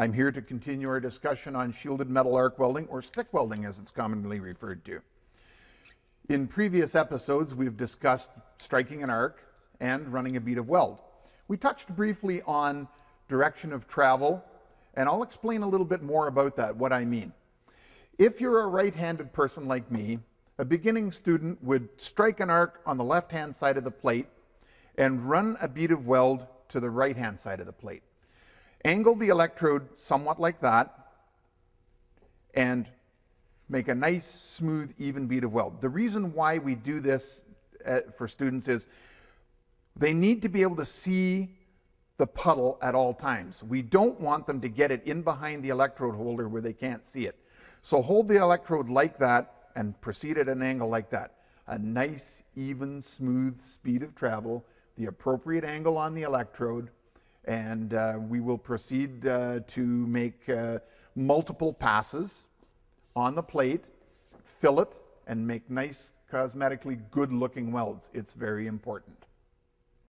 I'm here to continue our discussion on shielded metal arc welding, or stick welding as it's commonly referred to. In previous episodes, we've discussed striking an arc and running a bead of weld. We touched briefly on direction of travel, and I'll explain a little bit more about that, what I mean. If you're a right-handed person like me, a beginning student would strike an arc on the left-hand side of the plate and run a bead of weld to the right-hand side of the plate. Angle the electrode somewhat like that and make a nice, smooth, even bead of weld. The reason why we do this uh, for students is they need to be able to see the puddle at all times. We don't want them to get it in behind the electrode holder where they can't see it. So hold the electrode like that and proceed at an angle like that. A nice, even, smooth speed of travel, the appropriate angle on the electrode, and uh, we will proceed uh, to make uh, multiple passes on the plate, fill it, and make nice, cosmetically good looking welds. It's very important.